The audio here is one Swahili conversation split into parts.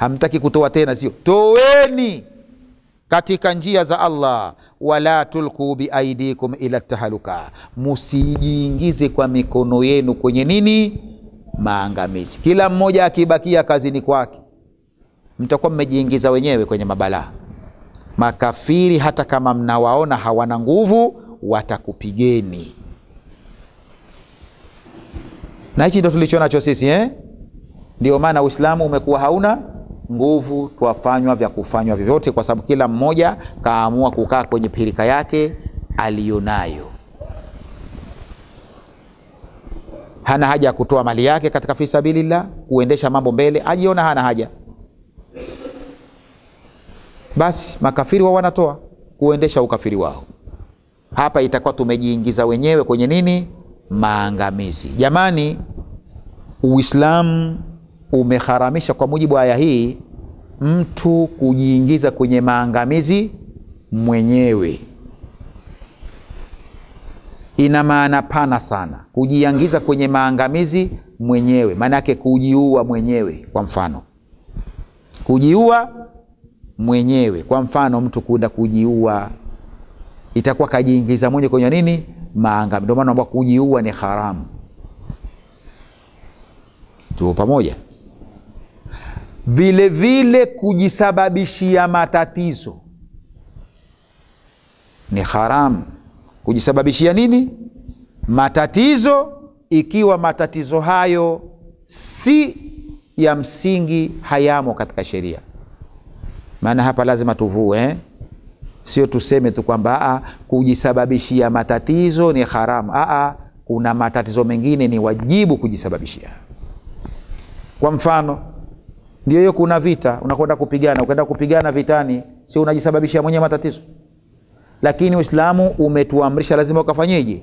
hamtaki kutoa tena, sio? Toweni katika njia za Allah, wala tulku biaidikum ila tahaluka, musijiingize kwa mikono yenu kwenye nini? Maangamizi. Kila mmoja akibakia kazini kwake, mtakuwa mmejiingiza wenyewe kwenye mabalaa. Makafiri hata kama mnawaona hawana nguvu, watakupigeni na hichi ndo tulicho nacho sisi eh? Ndio maana Uislamu umekuwa hauna nguvu, twafanywa vya kufanywa vyovyote, kwa sababu kila mmoja kaamua kukaa kwenye pirika yake aliyonayo. Hana haja ya kutoa mali yake katika fisabilillah, kuendesha mambo mbele, ajiona hana haja. Basi makafiri wao wanatoa kuendesha ukafiri wao. Hapa itakuwa tumejiingiza wenyewe kwenye nini? Maangamizi. Jamani, Uislamu umeharamisha kwa mujibu wa aya hii mtu kujiingiza kwenye maangamizi mwenyewe. Ina maana pana sana kujiingiza kwenye maangamizi mwenyewe, maana yake kujiua mwenyewe. Kwa mfano, kujiua mwenyewe, kwa mfano mtu kuenda kujiua, itakuwa kajiingiza mwenye kwenye nini? Maangamizi. Ndio maana kujiua ni haramu. Tuko pamoja? Vile vile kujisababishia matatizo ni haramu. Kujisababishia nini? Matatizo, ikiwa matatizo hayo si ya msingi, hayamo katika sheria. Maana hapa lazima tuvue eh? Sio tuseme tu kwamba kujisababishia matatizo ni haramu. Aa, kuna matatizo mengine ni wajibu kujisababishia. Kwa mfano ndio hiyo, kuna vita, unakwenda kupigana. Ukaenda kupigana vitani, si unajisababishia mwenyewe matatizo? Lakini Uislamu umetuamrisha lazima ukafanyeje?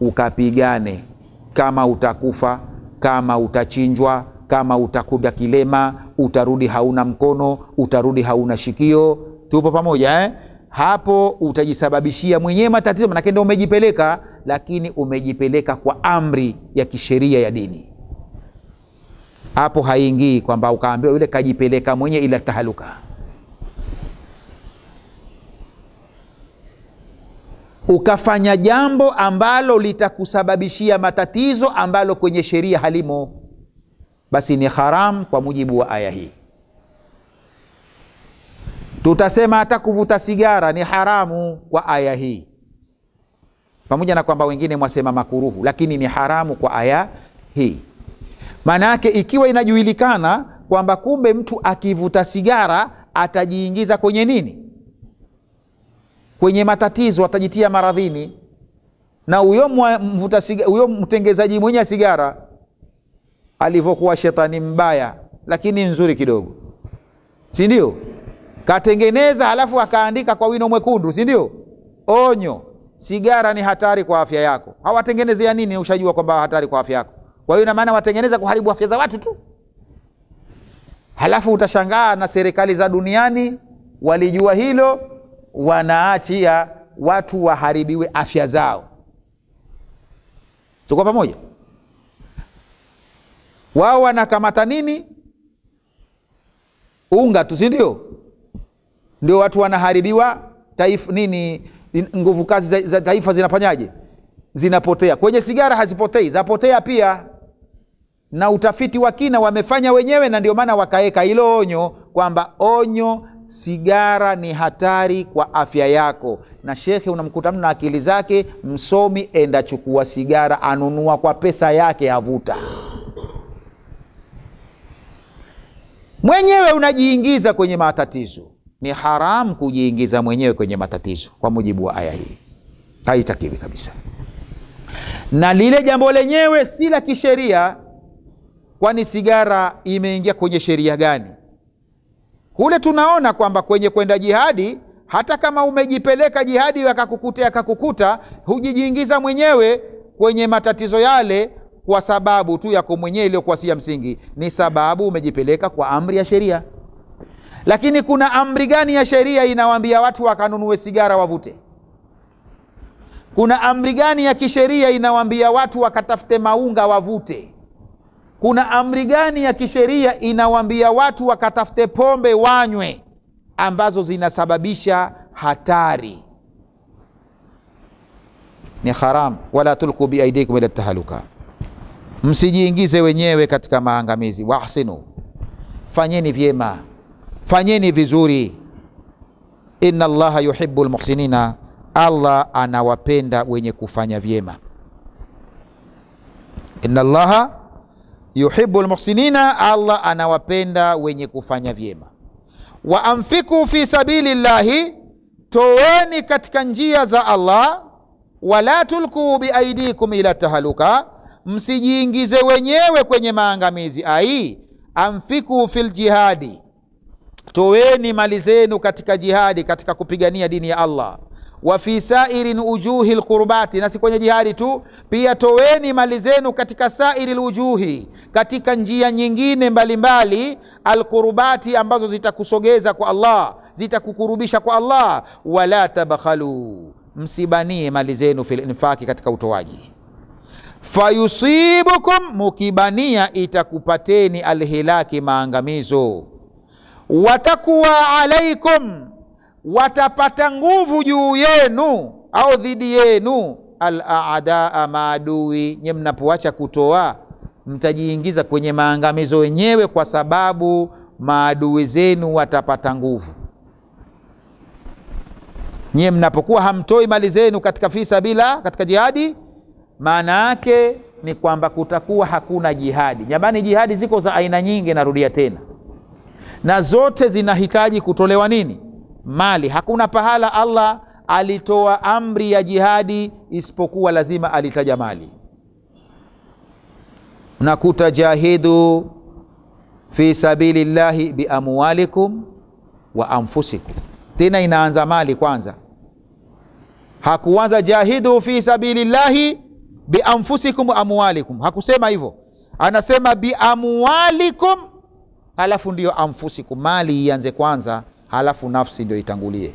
Ukapigane. Kama utakufa, kama utachinjwa, kama utakuda kilema, utarudi hauna mkono, utarudi hauna shikio. Tupo pamoja eh? Hapo utajisababishia mwenyewe matatizo, manake ndio umejipeleka, lakini umejipeleka kwa amri ya kisheria ya dini hapo haingii kwamba ukaambiwa yule kajipeleka mwenye ila tahaluka. Ukafanya jambo ambalo litakusababishia matatizo ambalo kwenye sheria halimo, basi ni haram kwa mujibu wa aya hii. Tutasema hata kuvuta sigara ni haramu kwa aya hii, pamoja na kwamba wengine mwasema makuruhu, lakini ni haramu kwa aya hii. Maana yake ikiwa inajuilikana kwamba kumbe mtu akivuta sigara atajiingiza kwenye nini? Kwenye matatizo, atajitia maradhini. Na huyo mvuta huyo mtengezaji mwenye sigara alivyokuwa shetani mbaya, lakini nzuri kidogo, si ndio? Katengeneza halafu akaandika kwa wino mwekundu, si ndio? Onyo, sigara ni hatari kwa afya yako. Hawatengenezea nini? Ushajua kwamba hatari kwa afya yako kwa hiyo ina maana watengeneza kuharibu afya za watu tu, halafu utashangaa na serikali za duniani walijua hilo, wanaachia watu waharibiwe afya zao. Tuko pamoja? Wao wanakamata nini? Unga tu, si ndio? Ndio watu wanaharibiwa taifa nini, nguvu kazi za, za taifa zinafanyaje? Zinapotea. Kwenye sigara hazipotei, zapotea pia na utafiti wa kina wamefanya wenyewe, na ndio maana wakaweka hilo onyo kwamba onyo, sigara ni hatari kwa afya yako. Na shekhe unamkuta mtu na akili zake, msomi, enda chukua sigara, anunua kwa pesa yake, avuta mwenyewe, unajiingiza kwenye matatizo. Ni haramu kujiingiza mwenyewe kwenye matatizo kwa mujibu wa aya hii, haitakiwi kabisa. Na lile jambo lenyewe si la kisheria Kwani sigara imeingia kwenye sheria gani? Kule tunaona kwamba kwenye kwenda jihadi, hata kama umejipeleka jihadi akakukuta akakukuta, hujijiingiza mwenyewe kwenye matatizo yale kwa sababu tu yako mwenyewe iliyokuwa si ya msingi, ni sababu umejipeleka kwa amri ya sheria. Lakini kuna amri gani ya sheria inawaambia watu wakanunue sigara wavute? Kuna amri gani ya kisheria inawaambia watu wakatafute maunga wavute? Kuna amri gani ya kisheria inawaambia watu wakatafute pombe wanywe ambazo zinasababisha hatari? Ni haram. Wala tulku biaidikum ila tahaluka. Msijiingize wenyewe katika maangamizi. Wahsinu fanyeni vyema. Fanyeni vizuri. Inna allaha yuhibbu lmuhsinina allah anawapenda wenye kufanya vyema. Inna allaha yuhibu lmuhsinina allah anawapenda wenye kufanya vyema. Wa anfiku fi sabili llahi toweni katika njia za allah. Wala tulkuu biaidikum ila tahaluka msijiingize wenyewe kwenye maangamizi. Ai anfiku fi ljihadi toweni mali zenu katika jihadi katika kupigania dini ya allah wa fi sairi ujuhi lqurbati, na si kwenye jihadi tu, pia toweni mali zenu katika sairi lujuhi, katika njia nyingine mbalimbali, alqurbati, ambazo zitakusogeza kwa Allah, zitakukurubisha kwa Allah. Wala tabkhalu, msibanie mali zenu fil infaki, katika utoaji. Fayusibukum, mukibania itakupateni alhilaki, maangamizo. Watakuwa alaikum watapata nguvu juu yenu au dhidi yenu aladaa, maadui. Nye mnapoacha kutoa, mtajiingiza kwenye maangamizo wenyewe, kwa sababu maadui zenu watapata nguvu. Nyie mnapokuwa hamtoi mali zenu katika fi sabila, katika jihadi, maana yake ni kwamba kutakuwa hakuna jihadi. Jamani, jihadi ziko za aina nyingi, narudia tena, na zote zinahitaji kutolewa nini mali. Hakuna pahala Allah alitoa amri ya jihadi isipokuwa lazima alitaja mali. Nakuta jahidu fi sabilillahi biamwalikum wa anfusikum, tena inaanza mali kwanza. Hakuanza jahidu fi sabilillahi bianfusikum wa amwalikum, hakusema hivyo, anasema biamwalikum, halafu ndiyo anfusikum. Mali ianze kwanza halafu nafsi ndio itangulie.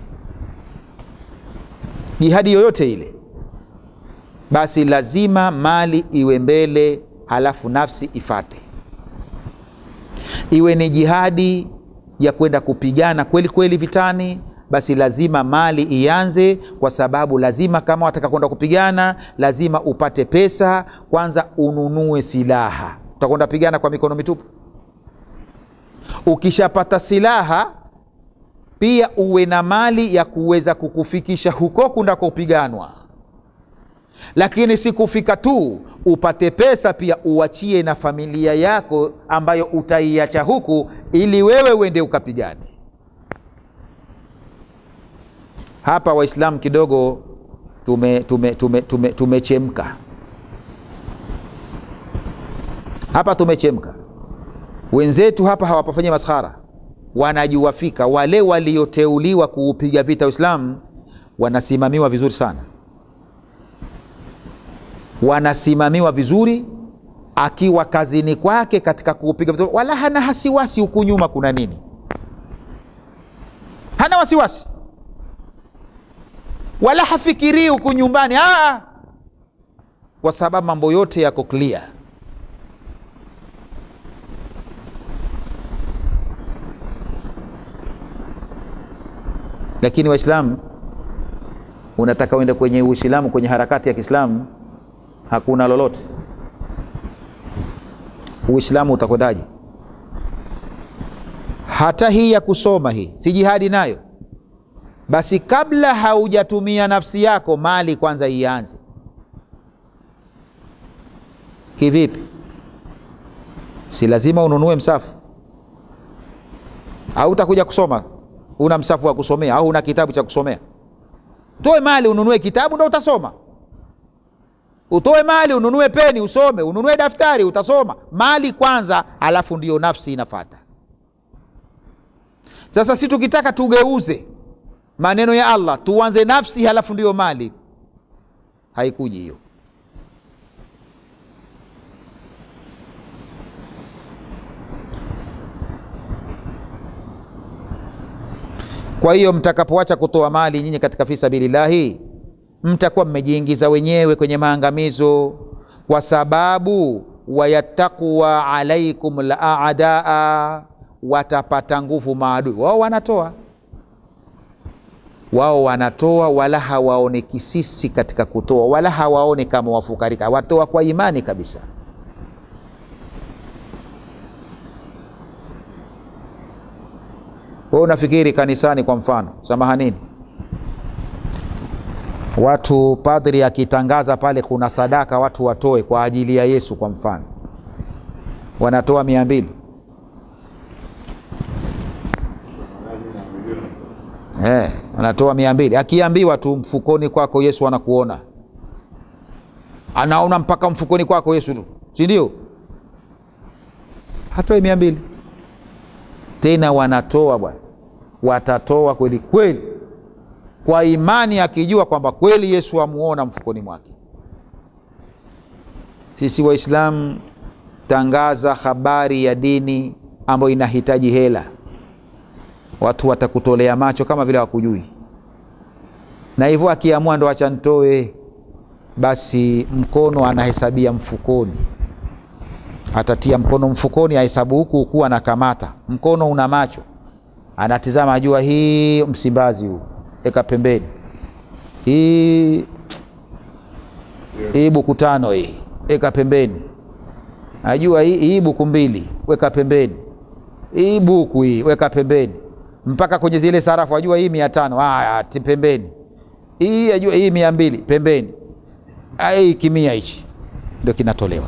Jihadi yoyote ile, basi lazima mali iwe mbele, halafu nafsi ifate. Iwe ni jihadi ya kwenda kupigana kweli kweli vitani, basi lazima mali ianze, kwa sababu lazima kama wataka kwenda kupigana, lazima upate pesa kwanza, ununue silaha. Utakwenda pigana kwa mikono mitupu. Ukishapata silaha pia uwe na mali ya kuweza kukufikisha huko kunakopiganwa lakini si kufika tu, upate pesa pia uachie na familia yako ambayo utaiacha huku, ili wewe uende ukapigane. Hapa Waislamu kidogo tumechemka tume, tume, tume, tume hapa tumechemka. Wenzetu hapa hawapafanyi maskhara wanajua fika wale walioteuliwa kuupiga vita Uislamu wanasimamiwa vizuri sana, wanasimamiwa vizuri. Akiwa kazini kwake katika kuupiga vita, wala hana hasiwasi huku nyuma kuna nini, hana wasiwasi. Wala hafikirii huku nyumbani, aa, kwa sababu mambo yote yako clear. Lakini Waislamu, unataka uende kwenye Uislamu, kwenye harakati ya Kiislamu, hakuna lolote. Uislamu utakwendaje? Hata hii ya kusoma hii si jihadi nayo? Basi kabla haujatumia nafsi yako, mali kwanza ianze. Kivipi? Si lazima ununue msafu au utakuja kusoma una msafu wa kusomea au una kitabu cha kusomea? Utoe mali ununue kitabu ndo utasoma. Utoe mali ununue peni usome, ununue daftari utasoma. Mali kwanza, alafu ndiyo nafsi inafata. Sasa si tukitaka tugeuze maneno ya Allah tuanze nafsi halafu ndiyo mali, haikuji hiyo. Kwa hiyo mtakapoacha kutoa mali nyinyi katika fi sabilillahi, mtakuwa mmejiingiza wenyewe kwenye maangamizo, kwa sababu wayattaqwa alaikum laadaa, watapata nguvu maadui wao. Wanatoa wao wanatoa, wala hawaone kisisi katika kutoa, wala hawaone kama wafukarika, watoa kwa imani kabisa. Wewe unafikiri kanisani, kwa mfano, samahanini, watu padri akitangaza pale kuna sadaka watu watoe kwa ajili ya Yesu, kwa mfano, wanatoa mia mbili. Eh, wanatoa mia mbili. Akiambiwa tu mfukoni kwako Yesu anakuona, anaona mpaka mfukoni kwako Yesu tu, si ndio? Hatoe mia mbili. Tena wanatoa bwana, watatoa kweli kweli. Kwa imani, akijua kwamba kweli Yesu amuona mfukoni mwake. Sisi Waislamu, tangaza habari ya dini ambayo inahitaji hela, watu watakutolea macho kama vile hawakujui, na hivyo akiamua ndo acha nitoe, basi mkono anahesabia mfukoni. Atatia mkono mfukoni, ahesabu huku huku, anakamata. Mkono, una macho, anatizama, ajua hii Msimbazi huu, eka pembeni, hii hii buku tano, hii eka pembeni, ajua hii hii buku mbili, weka pembeni, hii buku hii weka pembeni, mpaka kwenye zile sarafu, ajua hii mia tano, haya pembeni, hii ajua hii mia mbili pembeni, hii kimia hichi. Ndio kinatolewa.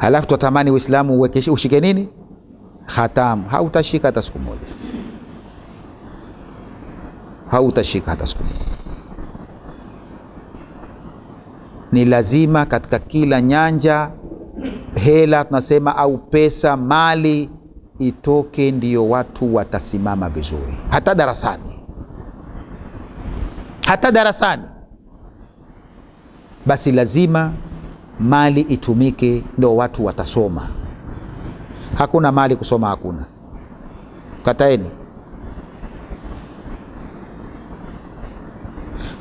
Halafu twatamani Uislamu ushike nini? Khatamu. Hautashika hata siku moja, hautashika hata siku moja. Ni lazima katika kila nyanja hela tunasema, au pesa, mali itoke, ndiyo watu watasimama vizuri. Hata darasani, hata darasani, basi lazima mali itumike, ndo watu watasoma. Hakuna mali kusoma, hakuna. Kataeni.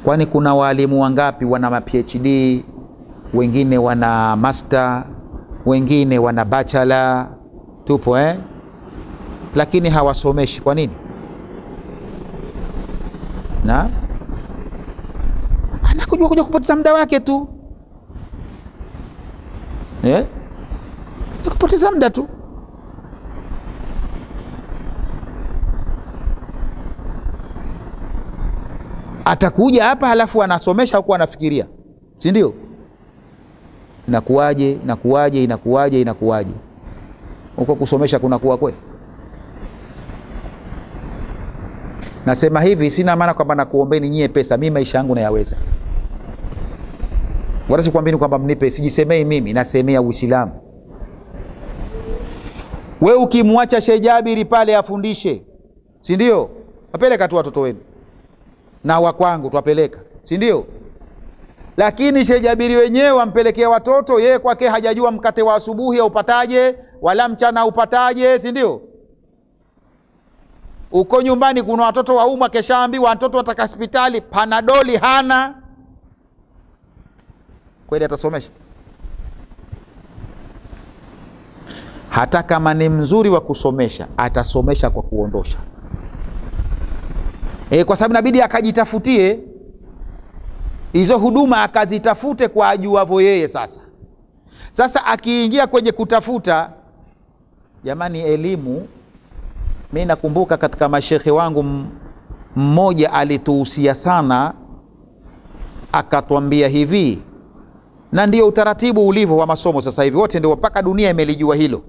Kwani kuna waalimu wangapi wana ma PhD, wengine wana master, wengine wana bachelor, tupo eh? Lakini hawasomeshi. Kwa nini? na anakujua kuja kupoteza muda wake tu Eh? Kupoteza muda tu. Atakuja hapa halafu anasomesha huku anafikiria, si ndio? Inakuwaje? Inakuwaje? Inakuwaje? Inakuwaje? huko kusomesha kunakuwa kwe Nasema hivi, sina maana kwamba nakuombeni nyie pesa. mi maisha yangu nayaweza wala sikwambini kwamba mnipe, sijisemei mimi, nasemea Uislamu. We ukimwacha Sheikh Jabiri pale afundishe, si ndio? Wapeleka tu watoto wenu na wa kwangu twapeleka, si ndio? Lakini Sheikh Jabiri wenyewe wampelekea watoto, yeye kwake hajajua mkate wa asubuhi aupataje wala mchana upataje, si ndio? Uko nyumbani kuna watoto waumwa, keshaambiwa watoto wataka hospitali, panadoli hana kweli atasomesha? Hata kama ni mzuri wa kusomesha, atasomesha kwa kuondosha e, kwa sababu inabidi akajitafutie hizo huduma, akazitafute kwa ajuavyo yeye. Sasa sasa akiingia kwenye kutafuta, jamani, elimu. Mi nakumbuka katika mashekhe wangu mmoja alituhusia sana, akatwambia hivi na ndio utaratibu ulivyo wa masomo sasa hivi, wote ndio mpaka dunia imelijua hilo,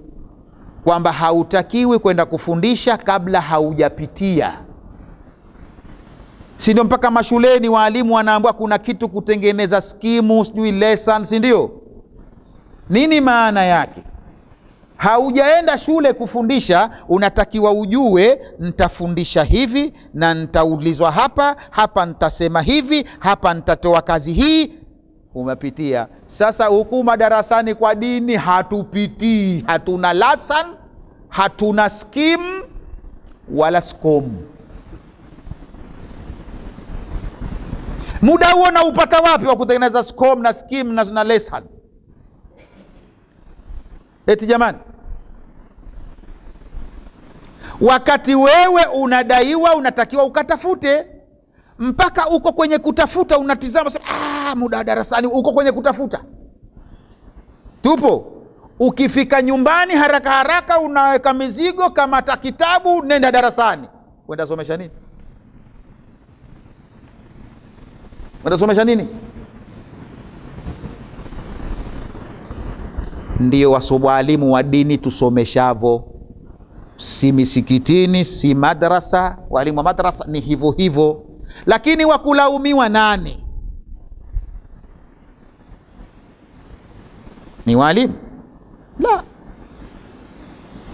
kwamba hautakiwi kwenda kufundisha kabla haujapitia, si ndio? Mpaka mashuleni waalimu wanaambua kuna kitu kutengeneza skimu, sijui lesson, si ndio? Nini maana yake? Haujaenda shule kufundisha, unatakiwa ujue, ntafundisha hivi na ntaulizwa hapa hapa, ntasema hivi hapa, ntatoa kazi hii umepitia. Sasa huku madarasani kwa dini hatupitii, hatuna lasan, hatuna skim wala skom. muda huo naupata wapi wa kutengeneza skom na skim na, na lesan? eti jamani wakati wewe unadaiwa unatakiwa ukatafute mpaka uko kwenye kutafuta unatizama sema, ah, muda wa darasani uko kwenye kutafuta. Tupo. Ukifika nyumbani haraka haraka unaweka mizigo kamata kitabu nenda darasani. Wenda somesha nini? Wenda somesha nini? Ndio wasobwalimu wa dini tusomeshavo. Si misikitini si madrasa walimu wa madrasa ni hivyo hivyo lakini wakulaumiwa nani? Ni walimu. La.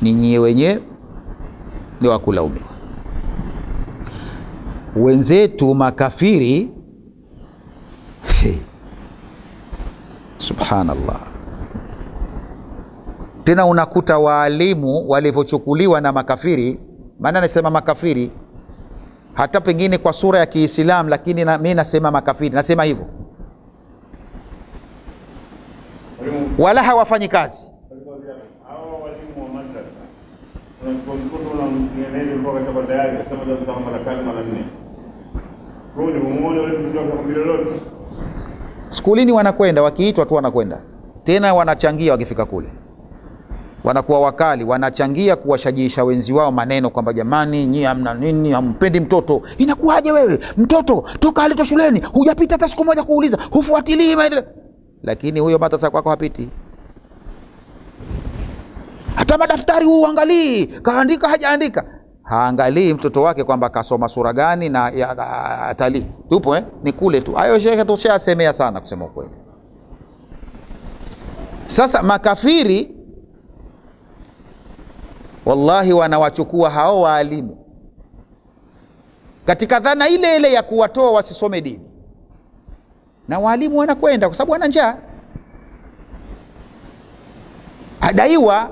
Ni nyie wenyewe ndio wakulaumiwa. Wenzetu makafiri subhanallah. Tena unakuta waalimu walivyochukuliwa na makafiri maana anasema makafiri hata pengine kwa sura ya kiislamu lakini na, mi nasema makafiri. Nasema hivyo. Wala hawafanyi kazi. Skulini wanakwenda wakiitwa tu wanakwenda. Tena wanachangia wakifika kule wanakuwa wakali wanachangia kuwashajiisha wenzi wao maneno kwamba jamani nyi hamna nini hampendi mtoto. Inakuwaje wewe? Mtoto toka alito shuleni hujapita hata siku moja kuuliza hufuatilii maendeleo? Lakini huyo madrasa kwako hapiti. Hata madaftari huangalii kaandika hajaandika. Haangalii mtoto wake kwamba kasoma sura gani na atali tupo eh? ni kule tu. Hayo shekhe tushasemea sana kusema ukweli. Sasa makafiri wallahi wanawachukua hao waalimu. Katika dhana ile ile ya kuwatoa wasisome dini. Na waalimu wanakwenda kwa sababu wana njaa. Adaiwa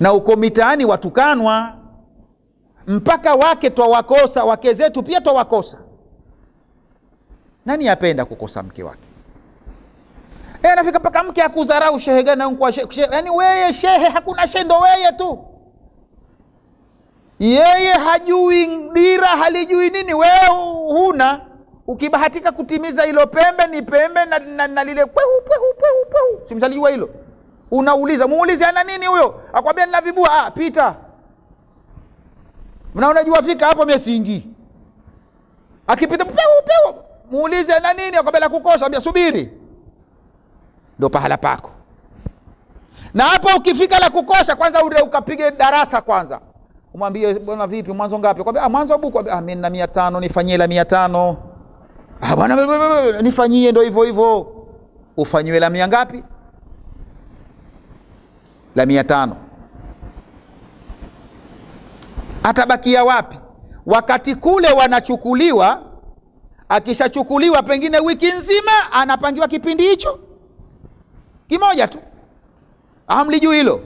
na uko mitaani watukanwa. Mpaka wake twawakosa wake zetu pia twawakosa. Nani apenda kukosa mke wake e, paka mpaka mke akudharau shehe gani yani weye shehe hakuna shendo weye tu. Yeye hajui dira halijui nini wewe huna. Ukibahatika kutimiza ilo pembe ni pembe na, na, na lile pwehu pwehu pwehu pwehu. Simshalijua hilo. Unauliza muulize ana nini huyo? Akwambia nina vibua. Ah, pita na unajua fika hapo mimi siingii akipita peu peu muulize ana nini? Akwambia la kukosha. Ambia subiri ndo pahala pako. Na hapo ukifika la kukosha kwanza ule ukapige darasa kwanza. Umwambie bwana vipi mwanzo ngapi? Kwambia ah, mwanzo buku. Ah, mimi na mia tano nifanyie la mia tano. Ah, bwana nifanyie ndo hivyo hivyo. Ufanyiwe la mia ngapi? La mia tano. Atabakia wapi? Wakati kule wanachukuliwa akishachukuliwa pengine wiki nzima anapangiwa kipindi hicho kimoja tu. Hamlijui hilo?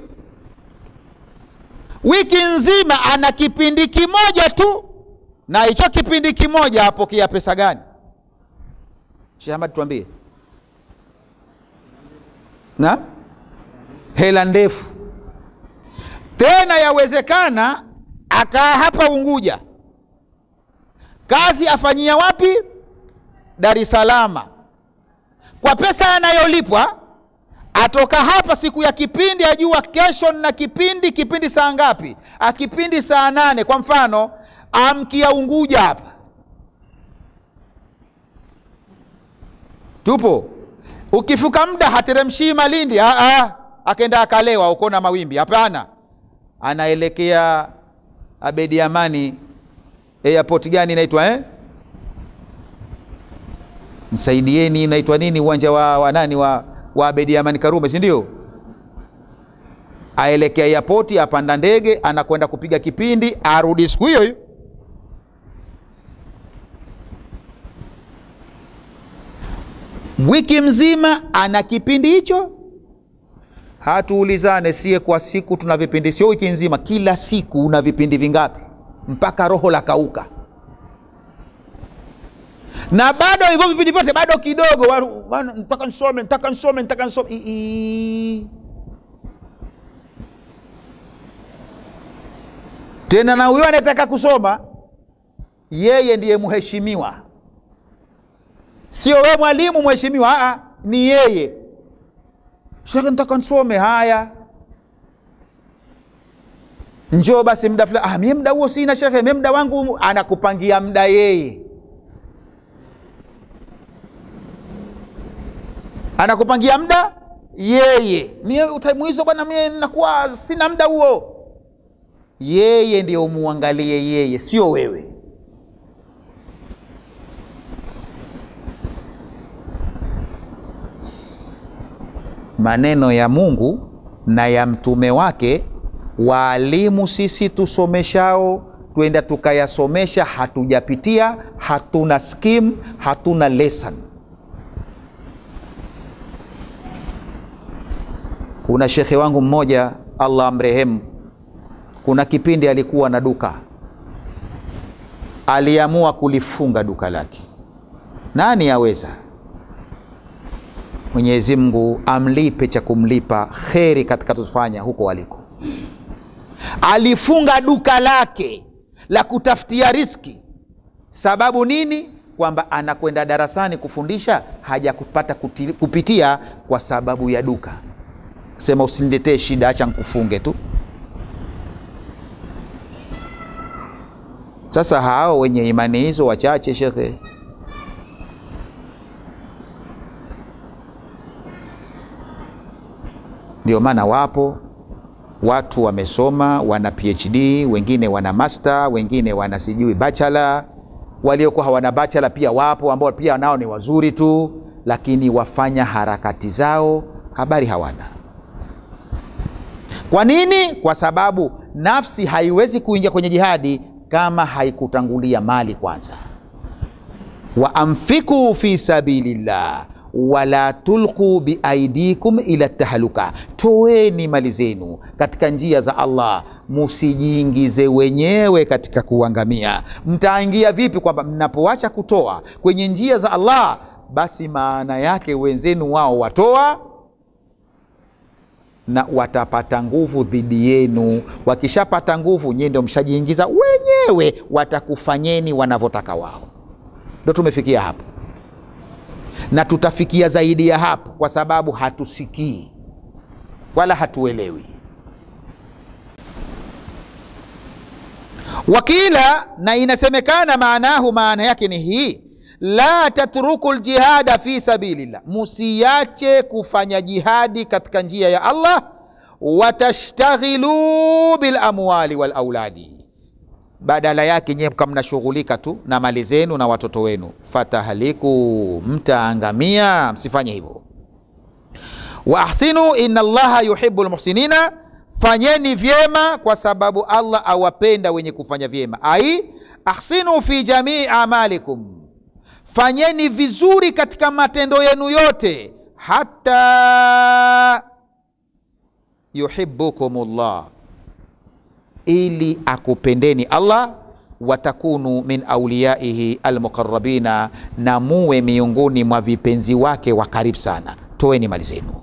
Wiki nzima ana kipindi kimoja tu. Na hicho kipindi kimoja apokea pesa gani? Sheikh tuambie. Na? Hela ndefu. Tena yawezekana akaa hapa unguja. Kazi afanyia wapi? Dar es salama kwa pesa anayolipwa atoka hapa siku ya kipindi ajua kesho na kipindi kipindi saa ngapi? Akipindi saa nane. Kwa mfano amkia unguja hapa. Tupo. Ukifuka muda hateremshii malindi. Akenda akalewa uko na mawimbi. Hapana. Anaelekea abedi amani. Airport gani inaitwa eh? msaidieni inaitwa nini? Uwanja wa, wa nani wa, wa abedi amani karume si ndio? Aelekea airport apanda ndege anakwenda kupiga kipindi arudi siku hiyo hiyo. Wiki mzima ana kipindi hicho. Hatuulizane sie kwa siku tuna vipindi sio wiki nzima kila siku una vipindi vingapi? Mpaka roho la kauka na bado hivyo vipindi vyote bado kidogo. Nataka nisome nataka nisome nataka nisome. Tena na huyo anayetaka kusoma yeye ndiye mheshimiwa. Sio we mwalimu mheshimiwa aa, ni yeye. Shekhe nataka nisome haya. Njoo basi mda fulani. Ah, mie mda huo sina shekhe mie mda wangu anakupangia mda yeye anakupangia muda? Yeye. Mie utaimu hizo bwana mie nakuwa sina muda huo. Yeye ndio umuangalie yeye sio wewe. Maneno ya mungu na ya mtume wake waalimu sisi tusomeshao twenda tukayasomesha hatujapitia hatuna skim hatuna lesson kuna shekhe wangu mmoja allah amrehemu. Kuna kipindi alikuwa na duka. Aliamua kulifunga duka lake. Nani aweza? Mwenyezi mungu amlipe cha kumlipa kheri katika tufanya huko aliko alifunga duka lake la kutafutia riski. Sababu nini? Kwamba anakwenda darasani kufundisha hajakupata kupitia kwa sababu ya duka sema usiniletee shida acha nkufunge tu. Sasa hao wenye imani hizo wachache shekhe. Ndio maana wapo watu wamesoma wana phd wengine wana master wengine wana sijui bachelor. Waliokuwa hawana bachelor pia wapo ambao pia nao ni wazuri tu lakini wafanya harakati zao habari hawana kwa nini kwa sababu nafsi haiwezi kuingia kwenye jihadi kama haikutangulia mali kwanza wa amfiku fi sabilillah wala tulqu biaidikum ila tahaluka, toeni mali zenu katika njia za Allah, musijiingize wenyewe katika kuangamia. Mtaingia vipi? Kwamba mnapoacha kutoa kwenye njia za Allah, basi maana yake wenzenu wao watoa na watapata nguvu dhidi yenu. Wakishapata nguvu, nyie ndio mshajiingiza wenyewe, watakufanyeni wanavyotaka wao. Ndo tumefikia hapo na tutafikia zaidi ya hapo, kwa sababu hatusikii wala hatuelewi. Wakila, na inasemekana maanahu, maana yake ni hii la tatruku ljihada fi sabilillah, musiache kufanya jihadi katika njia ya Allah. Watashtaghilu bilamwali walauladi, badala yake nyewe mka mnashughulika tu na mali zenu na watoto wenu. Fatahaliku, mtaangamia. Msifanye hivyo. Wa ahsinu inna Allaha yuhibu lmuhsinina, fanyeni vyema kwa sababu Allah awapenda wenye kufanya vyema. Ai ahsinu fi jamii amalikum fanyeni vizuri katika matendo yenu yote, hata yuhibukumullah, ili akupendeni Allah, watakunu min auliyaihi almuqarrabina, na muwe miongoni mwa vipenzi wake wa karibu sana. Toeni mali zenu.